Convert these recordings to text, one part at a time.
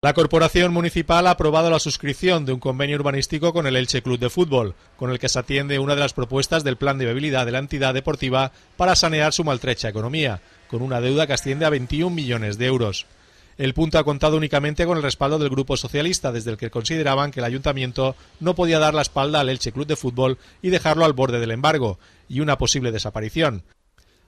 La Corporación Municipal ha aprobado la suscripción de un convenio urbanístico con el Elche Club de Fútbol, con el que se atiende una de las propuestas del plan de viabilidad de la entidad deportiva para sanear su maltrecha economía, con una deuda que asciende a 21 millones de euros. El punto ha contado únicamente con el respaldo del Grupo Socialista, desde el que consideraban que el Ayuntamiento no podía dar la espalda al Elche Club de Fútbol y dejarlo al borde del embargo y una posible desaparición.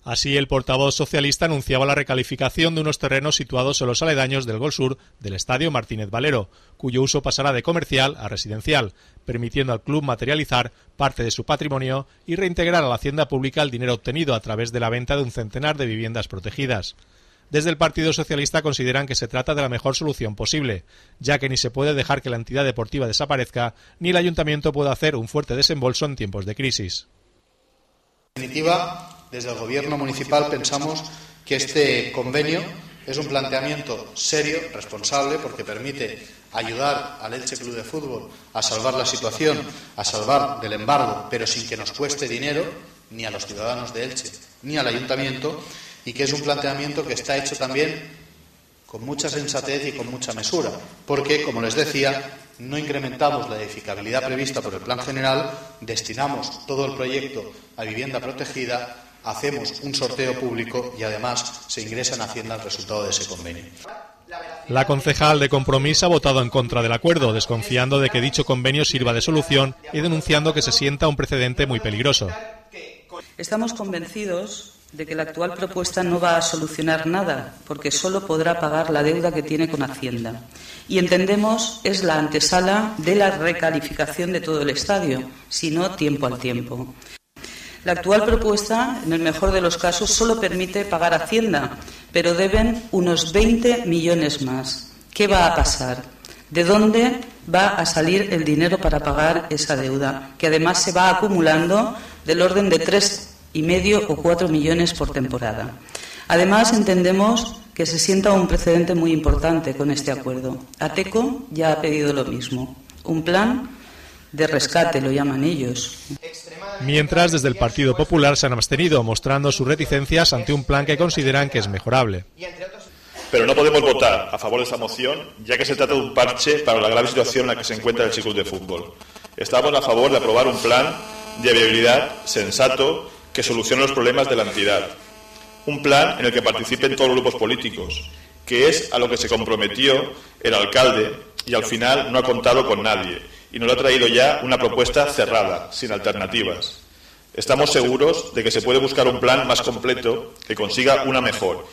Así, el portavoz socialista anunciaba la recalificación de unos terrenos situados en los aledaños del Gol Sur del Estadio Martínez Valero, cuyo uso pasará de comercial a residencial, permitiendo al club materializar parte de su patrimonio y reintegrar a la hacienda pública el dinero obtenido a través de la venta de un centenar de viviendas protegidas. Desde el Partido Socialista consideran que se trata de la mejor solución posible, ya que ni se puede dejar que la entidad deportiva desaparezca, ni el ayuntamiento pueda hacer un fuerte desembolso en tiempos de crisis. En definitiva, desde el Gobierno municipal pensamos que este convenio es un planteamiento serio, responsable, porque permite ayudar al Elche Club de Fútbol a salvar la situación, a salvar del embargo, pero sin que nos cueste dinero ni a los ciudadanos de Elche ni al ayuntamiento, y que es un planteamiento que está hecho también con mucha sensatez y con mucha mesura, porque, como les decía, no incrementamos la edificabilidad prevista por el Plan General, destinamos todo el proyecto a vivienda protegida hacemos un sorteo público y además se ingresa en Hacienda el resultado de ese convenio. La concejal de Compromís ha votado en contra del acuerdo, desconfiando de que dicho convenio sirva de solución y denunciando que se sienta un precedente muy peligroso. Estamos convencidos de que la actual propuesta no va a solucionar nada, porque solo podrá pagar la deuda que tiene con Hacienda. Y entendemos es la antesala de la recalificación de todo el estadio, si no tiempo al tiempo. La actual propuesta, en el mejor de los casos, solo permite pagar Hacienda, pero deben unos 20 millones más. ¿Qué va a pasar? ¿De dónde va a salir el dinero para pagar esa deuda? Que además se va acumulando del orden de tres y medio o cuatro millones por temporada. Además, entendemos que se sienta un precedente muy importante con este acuerdo. ATECO ya ha pedido lo mismo. Un plan de rescate, lo llaman ellos. Mientras, desde el Partido Popular se han abstenido, mostrando sus reticencias ante un plan que consideran que es mejorable. Pero no podemos votar a favor de esa moción, ya que se trata de un parche para la grave situación en la que se encuentra el Club de Fútbol. Estamos a favor de aprobar un plan de viabilidad sensato que solucione los problemas de la entidad. Un plan en el que participen todos los grupos políticos, que es a lo que se comprometió el alcalde y al final no ha contado con nadie y nos ha traído ya una propuesta cerrada, sin alternativas. Estamos seguros de que se puede buscar un plan más completo que consiga una mejor.